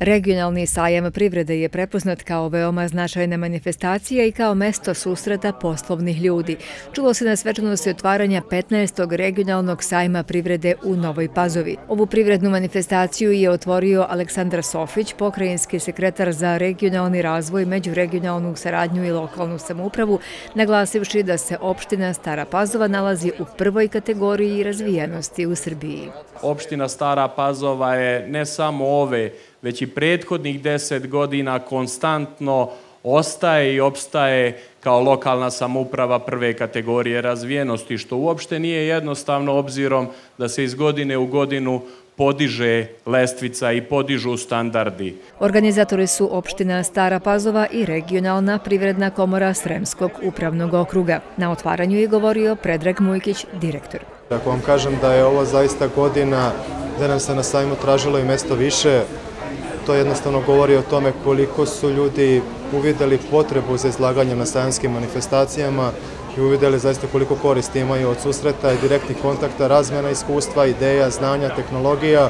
Regionalni sajam privrede je prepoznat kao veoma značajna manifestacija i kao mesto susreta poslovnih ljudi. Čulo se na svečanosti otvaranja 15. regionalnog sajma privrede u Novoj Pazovi. Ovu privrednu manifestaciju je otvorio Aleksandar Sofić, pokrajinski sekretar za regionalni razvoj, međuregionalnu saradnju i lokalnu samoupravu, naglasivši da se opština Stara Pazova nalazi u prvoj kategoriji razvijenosti u Srbiji. Opština Stara Pazova je ne samo ove već i prethodnih deset godina konstantno ostaje i opstaje kao lokalna samuprava prve kategorije razvijenosti, što uopšte nije jednostavno obzirom da se iz godine u godinu podiže lestvica i podižu standardi. Organizatori su opština Stara Pazova i regionalna privredna komora Sremskog upravnog okruga. Na otvaranju je govorio Predrag Mujkić, direktor. Ako vam kažem da je ovo zaista godina gde nam se na sajmu tražilo i mesto više, to jednostavno govori o tome koliko su ljudi uvideli potrebu za izlaganjem na sajamskim manifestacijama i uvideli zaista koliko koristi imaju od susreta i direktnih kontakta, razmjena iskustva, ideja, znanja, tehnologija,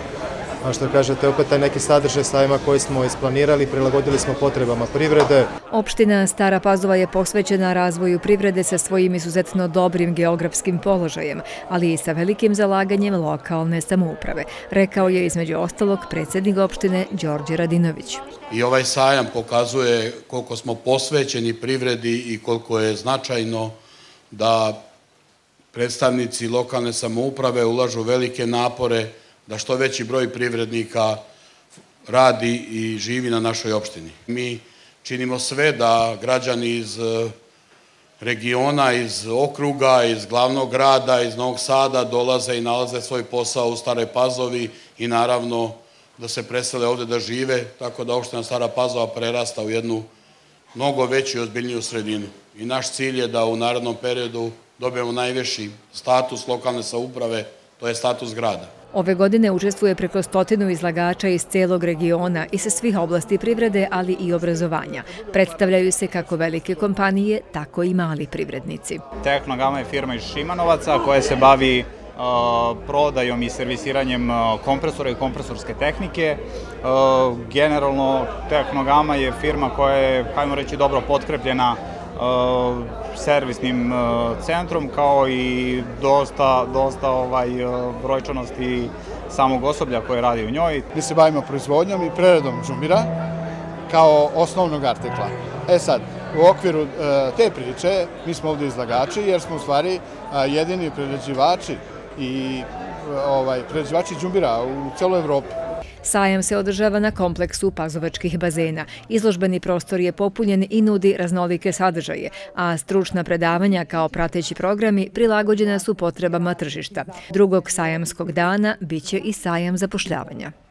a što kažete, opet taj neki sadržaj sajma koji smo isplanirali, prilagodili smo potrebama privrede. Opština Stara Pazova je posvećena razvoju privrede sa svojim izuzetno dobrim geografskim položajem, ali i sa velikim zalaganjem lokalne samouprave, rekao je između ostalog predsjednik opštine Đorđe Radinović. I ovaj sajam pokazuje koliko smo posvećeni privredi i koliko je značajno da predstavnici lokalne samouprave ulažu velike napore da što veći broj privrednika radi i živi na našoj opštini. Mi činimo sve da građani iz e, regiona, iz okruga, iz glavnog grada, iz Novog Sada dolaze i nalaze svoj posao u Stare Pazovi i naravno da se presele ovde da žive, tako da opština Stara Pazova prerasta u jednu mnogo veću i ozbiljniju sredinu. I naš cilj je da u narodnom periodu dobijemo najveši status lokalne sauprave, to je status grada. Ove godine učestvuje preko stotinu izlagača iz celog regiona i sa svih oblasti privrede, ali i obrazovanja. Predstavljaju se kako velike kompanije, tako i mali privrednici. Tehnogama je firma iz Šimanovaca koja se bavi e, prodajom i servisiranjem e, kompresora i kompresorske tehnike. E, generalno, Tehnogama je firma koja je, hajmo reći, dobro potkrepljena Uh, servisnim uh, centrom kao i dosta, dosta ovaj, uh, brojčanosti samog osoblja koje radi u njoj. Mi se bavimo proizvodnjom i preredom žumira kao osnovnog artikla. E sad, u okviru te priče mi smo ovdje izlagači jer smo u stvari jedini prerađivači i ovaj, prerađivači džumbira u celoj Evropi. Sajam se održava na kompleksu pazovačkih bazena. Izložbeni prostor je popunjen i nudi raznolike sadržaje, a stručna predavanja kao prateći programi prilagođena su potrebama tržišta. Drugog sajamskog dana biće i sajam zapošljavanja.